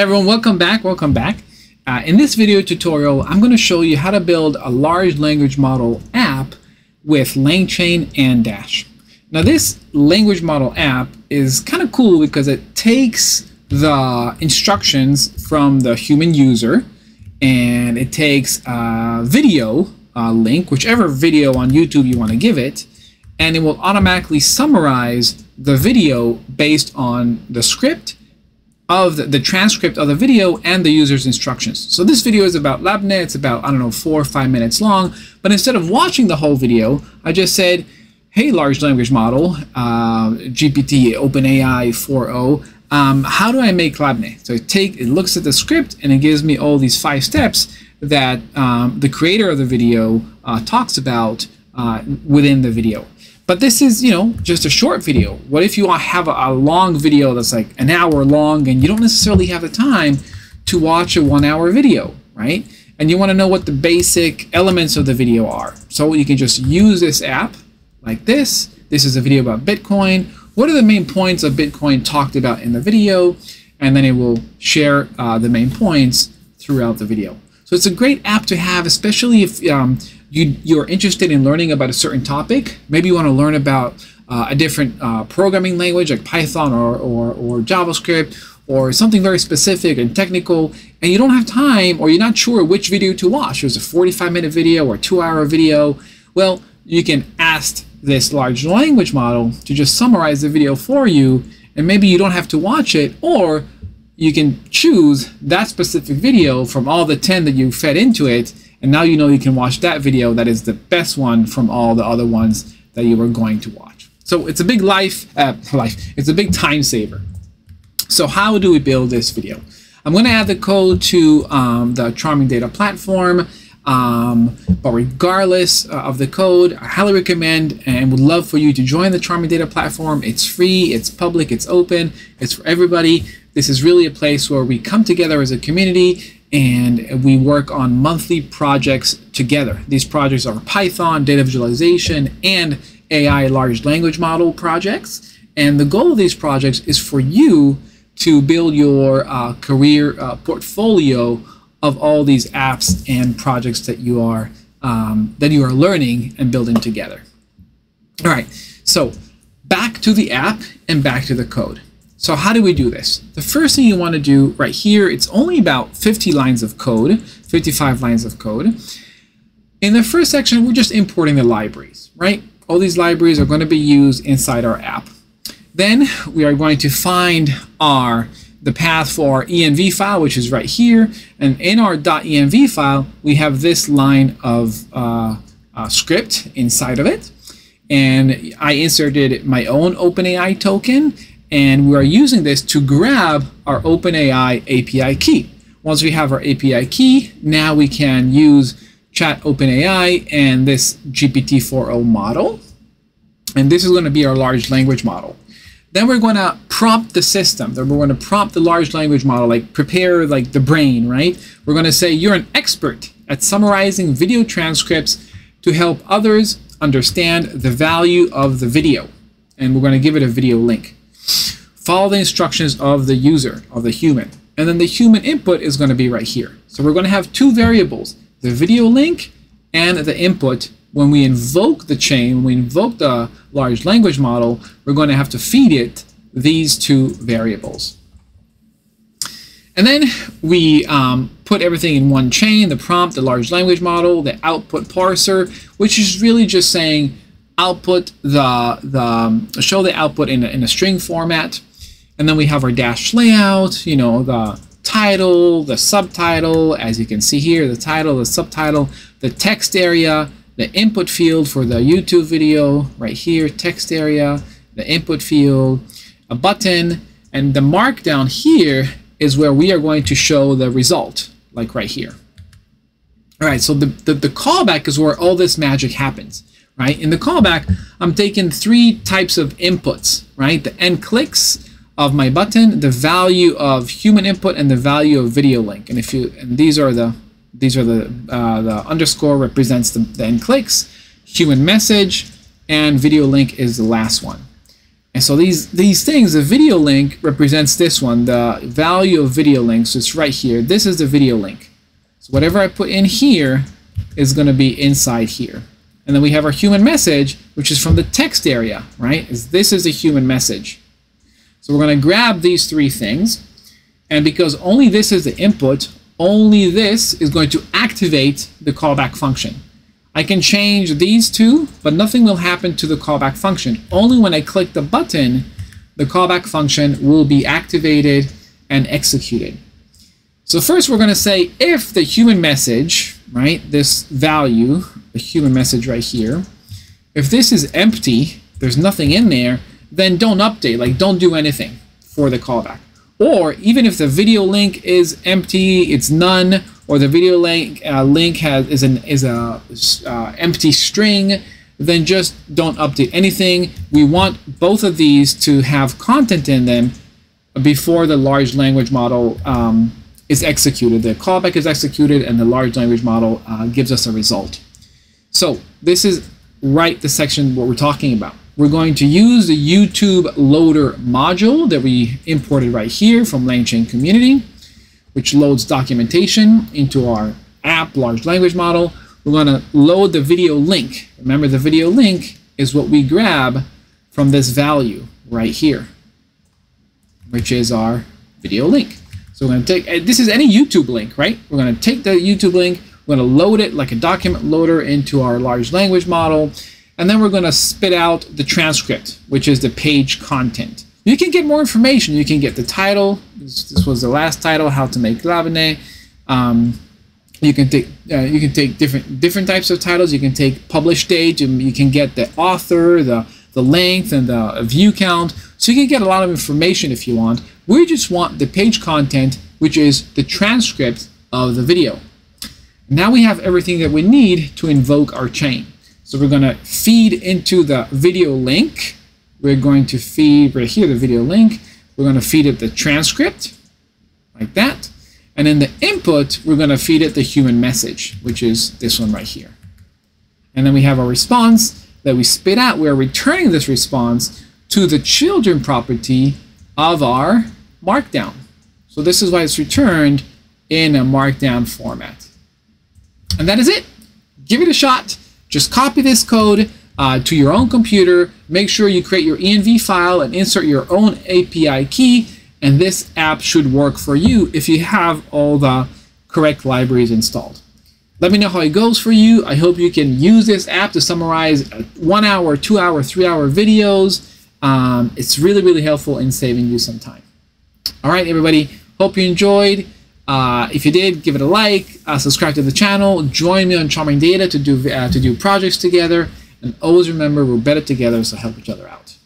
Everyone, welcome back, welcome back. Uh, in this video tutorial, I'm going to show you how to build a large language model app with LangChain and Dash. Now this language model app is kind of cool because it takes the instructions from the human user and it takes a video uh, link, whichever video on YouTube you want to give it, and it will automatically summarize the video based on the script of the, transcript of the video and the user's instructions. So this video is about labneh. It's about, I don't know, four or five minutes long. But instead of watching the whole video, I just said, hey, large language model, uh, GPT, OpenAI 4.0, um, how do I make labneh? So it, take, it looks at the script and it gives me all these five steps that um, the creator of the video uh, talks about uh, within the video. But this is, you know, just a short video. What if you have a, a long video that's like an hour long and you don't necessarily have the time to watch a one hour video, right? And you want to know what the basic elements of the video are. So you can just use this app like this. This is a video about Bitcoin. What are the main points of Bitcoin talked about in the video? And then it will share uh, the main points throughout the video. So it's a great app to have, especially if um, you, you're interested in learning about a certain topic. Maybe you want to learn about uh, a different uh, programming language like Python or, or, or JavaScript or something very specific and technical, and you don't have time or you're not sure which video to watch. There's a 45 minute video or two hour video. Well, you can ask this large language model to just summarize the video for you, and maybe you don't have to watch it, or you can choose that specific video from all the 10 that you fed into it and now you know you can watch that video that is the best one from all the other ones that you were going to watch. So it's a big life, uh, life, it's a big time saver. So how do we build this video? I'm going to add the code to um, the Charming Data platform. Um, but regardless uh, of the code, I highly recommend and would love for you to join the Charming Data platform. It's free, it's public, it's open, it's for everybody. This is really a place where we come together as a community and we work on monthly projects together. These projects are Python, data visualization, and AI large language model projects. And the goal of these projects is for you to build your uh, career uh, portfolio of all these apps and projects that you are um, that you are learning and building together. All right, so back to the app and back to the code. So how do we do this? The first thing you want to do right here, it's only about 50 lines of code, 55 lines of code. In the first section, we're just importing the libraries, right? All these libraries are going to be used inside our app. Then we are going to find our the path for our env file, which is right here. And in our .env file, we have this line of uh, uh, script inside of it. And I inserted my own OpenAI token and we are using this to grab our OpenAI API key. Once we have our API key, now we can use Chat OpenAI and this GPT-4o model. And this is going to be our large language model. Then we're going to prompt the system. Then we're going to prompt the large language model, like prepare like the brain, right? We're going to say you're an expert at summarizing video transcripts to help others understand the value of the video. And we're going to give it a video link follow the instructions of the user, of the human. And then the human input is going to be right here. So we're going to have two variables, the video link and the input. When we invoke the chain, when we invoke the large language model, we're going to have to feed it these two variables. And then we um, put everything in one chain, the prompt, the large language model, the output parser, which is really just saying output the, the um, show the output in a, in a string format and then we have our dash layout, you know, the title, the subtitle, as you can see here, the title, the subtitle, the text area, the input field for the YouTube video right here, text area, the input field, a button, and the markdown here is where we are going to show the result, like right here. All right, so the, the, the callback is where all this magic happens, right? In the callback, I'm taking three types of inputs, right? The n_clicks, of my button, the value of human input, and the value of video link. And if you and these are the these are the uh, the underscore represents the, the n_clicks, human message, and video link is the last one. And so these, these things, the video link represents this one, the value of video link. So it's right here. This is the video link. So whatever I put in here is going to be inside here. And then we have our human message, which is from the text area, right? This is a human message. So we're going to grab these three things. And because only this is the input, only this is going to activate the callback function. I can change these two, but nothing will happen to the callback function. Only when I click the button, the callback function will be activated and executed. So first we're going to say if the human message, right, this value, the human message right here, if this is empty, there's nothing in there, then don't update, like don't do anything for the callback. Or even if the video link is empty, it's none, or the video link uh, link has is an is a uh, empty string, then just don't update anything. We want both of these to have content in them before the large language model um, is executed. The callback is executed, and the large language model uh, gives us a result. So this is right the section what we're talking about. We're going to use the YouTube loader module that we imported right here from LangChain community, which loads documentation into our app large language model. We're going to load the video link. Remember, the video link is what we grab from this value right here, which is our video link. So we're going to take, uh, this is any YouTube link, right? We're going to take the YouTube link, we're going to load it like a document loader into our large language model, and then we're going to spit out the transcript, which is the page content. You can get more information. You can get the title. This, this was the last title, How to Make Lavene. Um, you can take uh, you can take different different types of titles. You can take published date. And you can get the author, the the length, and the view count. So you can get a lot of information if you want. We just want the page content, which is the transcript of the video. Now we have everything that we need to invoke our chain. So we're going to feed into the video link. We're going to feed right here the video link. We're going to feed it the transcript like that. And in the input, we're going to feed it the human message, which is this one right here. And then we have a response that we spit out. We're returning this response to the children property of our markdown. So this is why it's returned in a markdown format. And that is it. Give it a shot. Just copy this code uh, to your own computer. Make sure you create your env file and insert your own API key. And this app should work for you if you have all the correct libraries installed. Let me know how it goes for you. I hope you can use this app to summarize one hour, two hour, three hour videos. Um, it's really, really helpful in saving you some time. All right, everybody. Hope you enjoyed. Uh, if you did, give it a like, uh, subscribe to the channel, join me on Charming Data to do uh, to do projects together, and always remember we're better together, so help each other out.